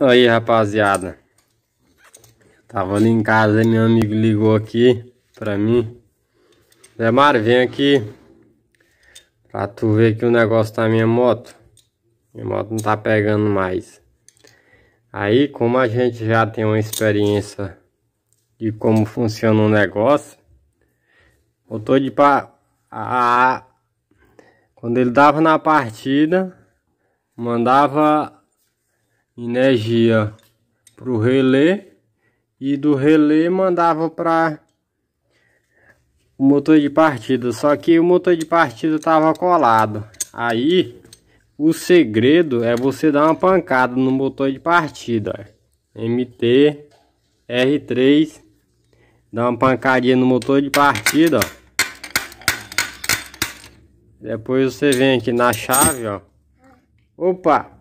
Aí, rapaziada. Tava ali em casa, meu amigo ligou aqui pra mim. Zé Mário, vem aqui pra tu ver que o negócio tá minha moto. Minha moto não tá pegando mais. Aí, como a gente já tem uma experiência de como funciona o negócio, motor de pa... A... Quando ele dava na partida, mandava energia para o relé e do relé mandava para o motor de partida. Só que o motor de partida estava colado. Aí o segredo é você dar uma pancada no motor de partida. MT R3 dá uma pancadinha no motor de partida. Depois você vem aqui na chave, ó. Opa!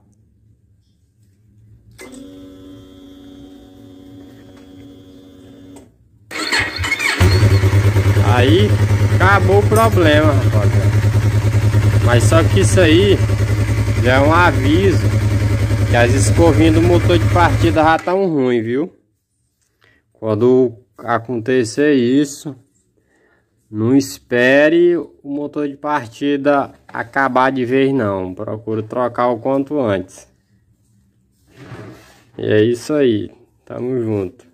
Aí acabou o problema, rapaziada. Mas só que isso aí já é um aviso que as escovinhas do motor de partida já estão ruins, viu? Quando acontecer isso, não espere o motor de partida acabar de vez não. Procure trocar o quanto antes. E é isso aí. Tamo junto.